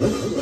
Let's go.